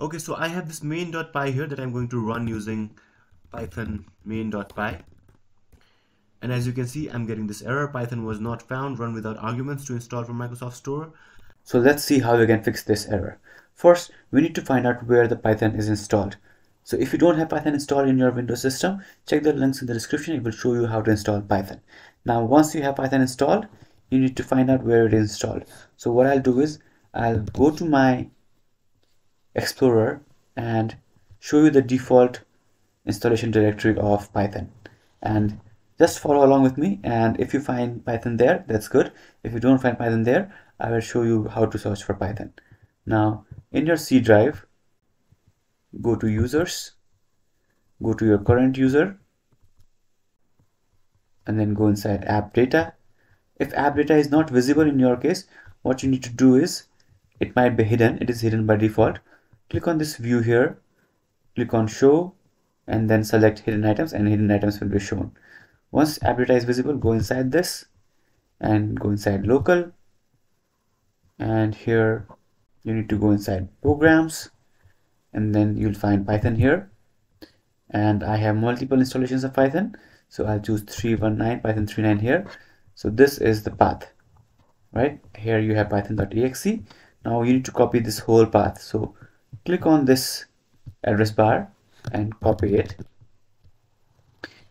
Okay, so I have this main.py here that I'm going to run using python main.py. And as you can see, I'm getting this error. Python was not found, run without arguments to install from Microsoft Store. So let's see how we can fix this error. First, we need to find out where the Python is installed. So if you don't have Python installed in your Windows system, check the links in the description. It will show you how to install Python. Now, once you have Python installed, you need to find out where it is installed. So what I'll do is I'll go to my Explorer and show you the default installation directory of Python. And just follow along with me. And if you find Python there, that's good. If you don't find Python there, I will show you how to search for Python. Now, in your C drive, go to users, go to your current user, and then go inside app data. If app data is not visible in your case, what you need to do is, it might be hidden, it is hidden by default. Click on this view here, click on show, and then select hidden items and hidden items will be shown. Once is visible, go inside this and go inside local. And here you need to go inside programs and then you'll find Python here. And I have multiple installations of Python. So I'll choose 319 Python 39 here. So this is the path, right? Here you have python.exe. Now you need to copy this whole path. So click on this address bar and copy it.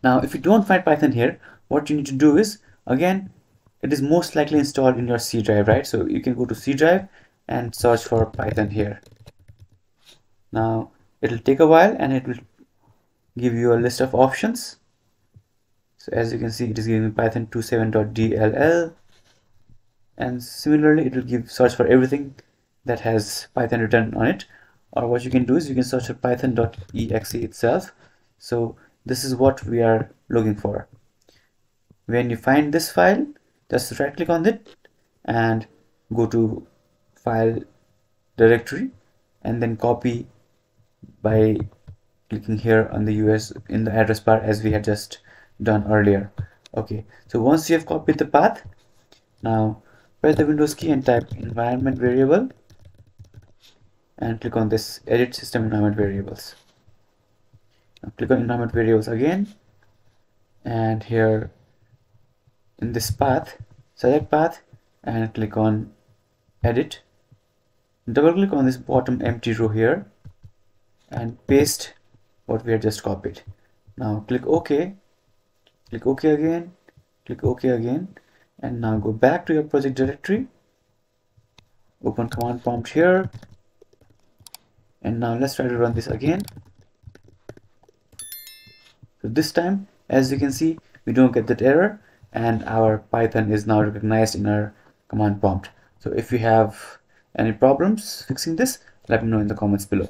Now, if you don't find Python here, what you need to do is, again, it is most likely installed in your C drive, right? So you can go to C drive and search for Python here. Now, it'll take a while and it will give you a list of options. So as you can see, it is giving me Python 27.dll. And similarly, it will give search for everything that has Python written on it. Or what you can do is you can search for python.exe itself. So this is what we are looking for. When you find this file, just right click on it and go to file directory and then copy by clicking here on the US in the address bar as we had just done earlier. Okay, so once you have copied the path, now press the Windows key and type environment variable and click on this edit system environment variables. Now click on environment variables again. And here in this path select path and click on edit. Double click on this bottom empty row here and paste what we had just copied. Now click ok. Click ok again. Click ok again. And now go back to your project directory. Open command prompt here and now let's try to run this again so this time, as you can see, we don't get that error and our Python is now recognized in our command prompt. So if you have any problems fixing this, let me know in the comments below.